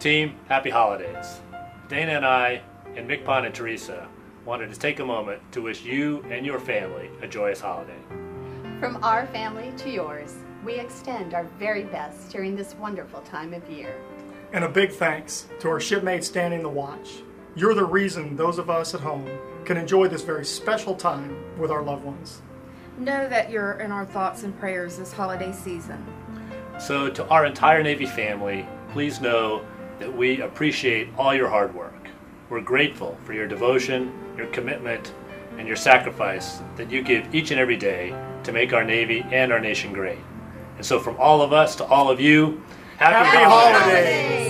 Team, happy holidays. Dana and I, and MCPON and Teresa, wanted to take a moment to wish you and your family a joyous holiday. From our family to yours, we extend our very best during this wonderful time of year. And a big thanks to our shipmates standing the watch. You're the reason those of us at home can enjoy this very special time with our loved ones. Know that you're in our thoughts and prayers this holiday season. So, to our entire Navy family, please know that we appreciate all your hard work. We're grateful for your devotion, your commitment, and your sacrifice that you give each and every day to make our Navy and our nation great. And so, from all of us to all of you, happy, Happy holidays.